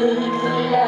Yeah.